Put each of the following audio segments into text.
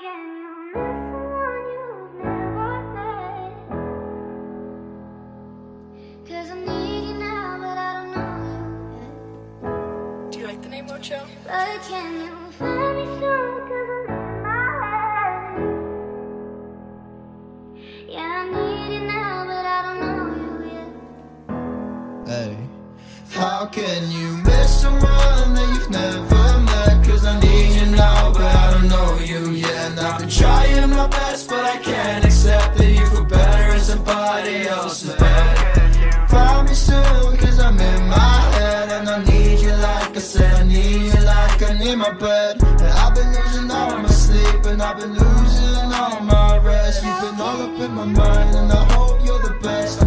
but don't you yet. Do you like the name Ocho? Can you find me soon? Cause I'm in my head. Yeah, I need you now, but I don't know you yet. Hey, how can you miss someone that you've never met? Cause I need you now, but I don't know you yet. My best, but I can't accept that you feel better in somebody else's bed. Find me soon, cause I'm in my head. And I need you like I said, I need you like I need my bed. And I've been losing all my sleep, and I've been losing all my rest. You've been all up in my mind, and I hope you're the best.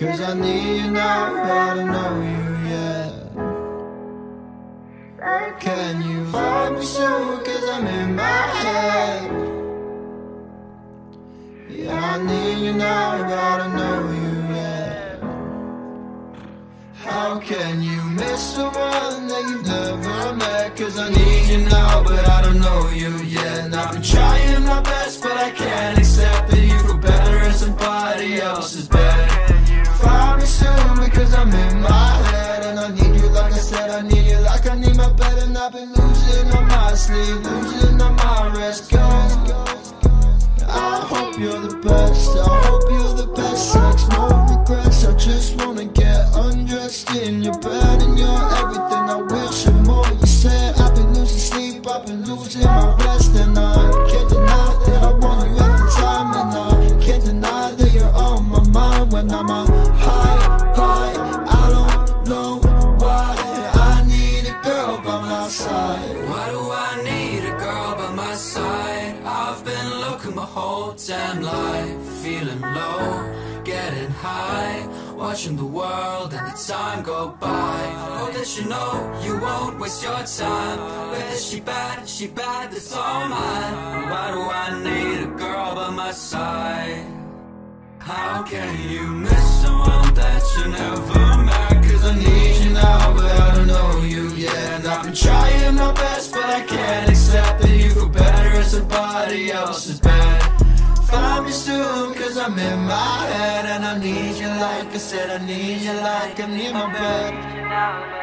Cause I need you now, I don't know you yet. Can you find me soon? Cause I'm in my head. Yeah, I need you now, I don't know you yet. How can you miss someone that you've never met? Cause I need you now, but I don't know you yet. My whole damn life, feeling low, getting high, watching the world and the time go by. Hope that you know you won't waste your time. Whether she bad, she bad, that's all mine. Why do I need a girl by my side? How can you miss someone that you never met? Cause I need you now, but I don't know somebody else's bed. Find me soon, cause I'm in my head. And I need you like I said, I need you like I need my bed.